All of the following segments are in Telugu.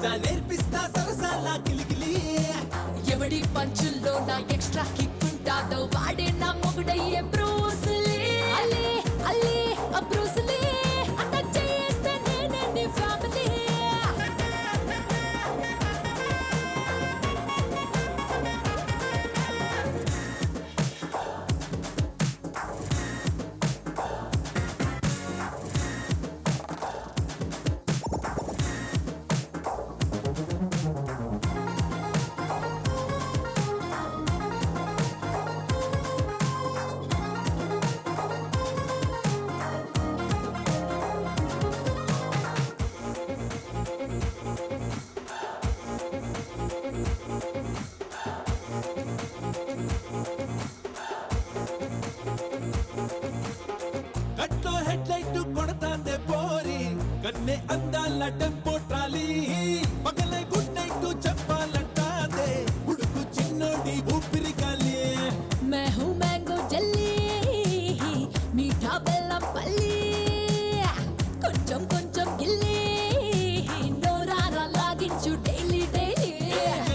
బాగా నేర్పిస్తా సరసాలా కిలికిలి. ఎవడి పంచుల్లో నా ఎక్స్ట్రా కిక్ ఉంటాదో వాడే నా మొగుడయ్యే చిన్నోడి ఊపిరి గాలి मैं हूँ मैंगो जल्ली मीठा బెల్లం పల్లి కొంచెం కొంచెం గిల్లి నోరారా లాగించు డైలీ డైలీ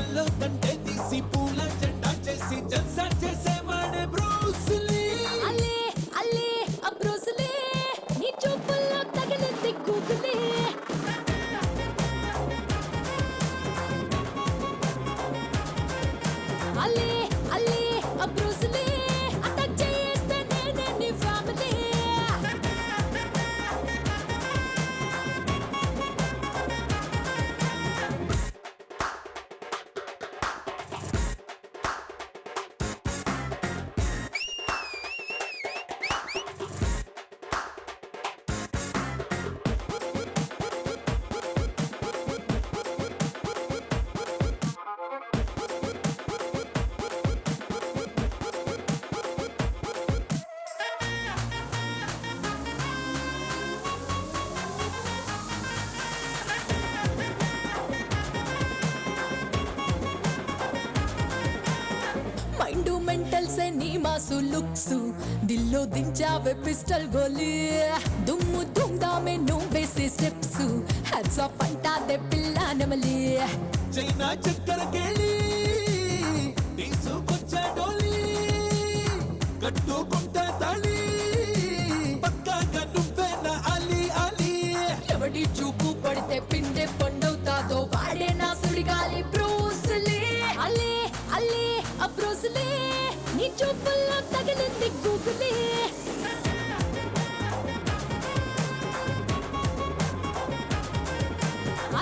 ఎల్లో కంటే తీసి పూల జెండా చేసి జల్సా చేసేవాడే బ్రూస్లీ అల్లే అల్లే అబ్రోసులే నీ చూపుల్లో తగిలింది గూగులే చూసే నీ మాసు లుక్స్. దిల్లో దించావే పిస్టల్ గోలీ. దుమ్ము దుమ్దామే నువ్వేసే స్టెప్స్. హ్యాట్స్ ఆఫ్ అంటాదే పిల్ల నెమలి. చైనా చక్కెర కేళి తీసుకొచ్చా డోలి. కట్టుకో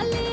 అల్లే